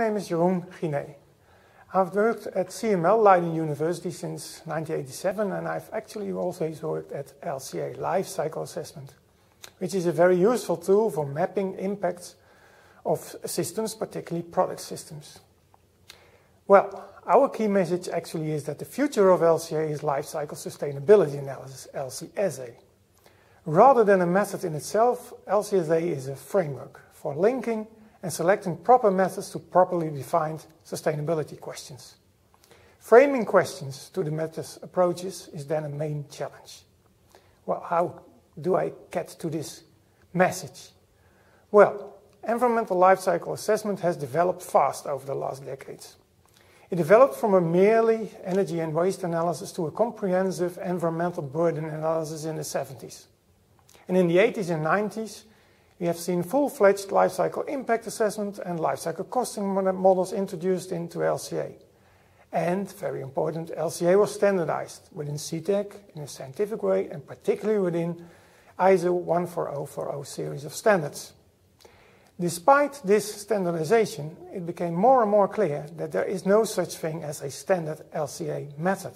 My name is Jeroen Guinée. I've worked at CML Leiden University since 1987 and I've actually also worked at LCA, Life Cycle Assessment, which is a very useful tool for mapping impacts of systems, particularly product systems. Well, our key message actually is that the future of LCA is life cycle sustainability analysis, LCSA. Rather than a method in itself, LCSA is a framework for linking and selecting proper methods to properly define sustainability questions. Framing questions to the methods approaches is then a main challenge. Well, how do I get to this message? Well, environmental life cycle assessment has developed fast over the last decades. It developed from a merely energy and waste analysis to a comprehensive environmental burden analysis in the 70s. And in the 80s and 90s, we have seen full-fledged life cycle impact assessment and life cycle costing models introduced into LCA. And, very important, LCA was standardized within SETAC in a scientific way and particularly within ISO 14040 series of standards. Despite this standardization, it became more and more clear that there is no such thing as a standard LCA method.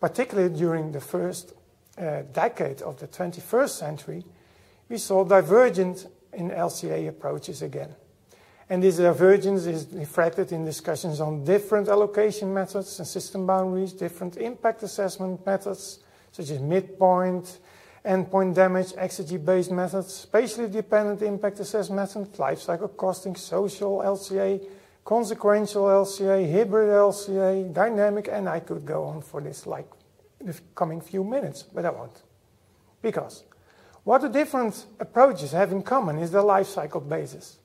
Particularly during the first uh, decade of the 21st century, we saw divergence in LCA approaches again. And this divergence is reflected in discussions on different allocation methods and system boundaries, different impact assessment methods, such as midpoint, endpoint damage, exergy-based methods, spatially dependent impact assessment methods, life cycle costing, social LCA, consequential LCA, hybrid LCA, dynamic, and I could go on for this like the coming few minutes, but I won't. Because what the different approaches have in common is their life cycle basis.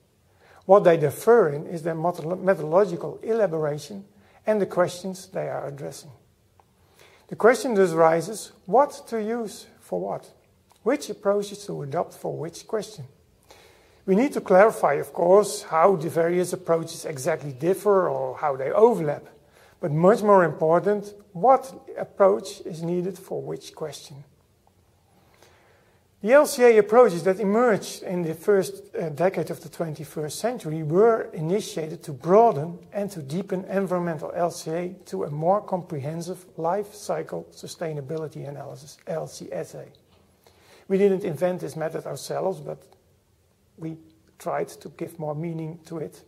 What they differ in is their methodological elaboration and the questions they are addressing. The question thus rises, what to use for what? Which approaches to adopt for which question? We need to clarify, of course, how the various approaches exactly differ or how they overlap. But much more important, what approach is needed for which question? The LCA approaches that emerged in the first uh, decade of the 21st century were initiated to broaden and to deepen environmental LCA to a more comprehensive life cycle sustainability analysis, LCSA. We didn't invent this method ourselves, but we tried to give more meaning to it.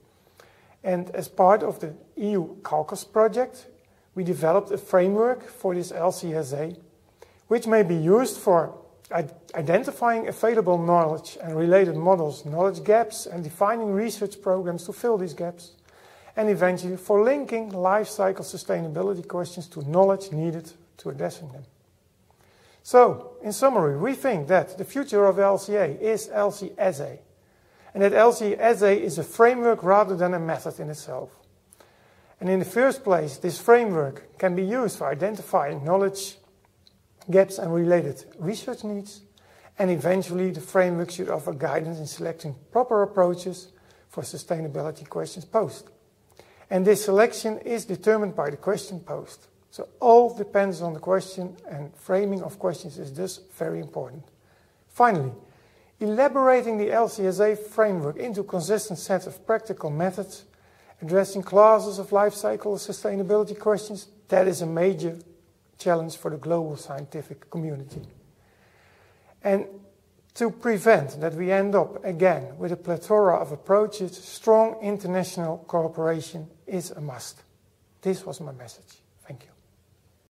And as part of the EU CALCAS project, we developed a framework for this LCSA, which may be used for identifying available knowledge and related models, knowledge gaps, and defining research programs to fill these gaps, and eventually for linking life cycle sustainability questions to knowledge needed to addressing them. So, in summary, we think that the future of LCA is LCSA, and that LCSA is a framework rather than a method in itself. And in the first place, this framework can be used for identifying knowledge gaps and related research needs, and eventually the framework should offer guidance in selecting proper approaches for sustainability questions posed. And this selection is determined by the question posed. So all depends on the question and framing of questions is thus very important. Finally, elaborating the LCSA framework into consistent set of practical methods addressing classes of life cycle sustainability questions, that is a major challenge for the global scientific community. And to prevent that we end up again with a plethora of approaches, strong international cooperation is a must. This was my message.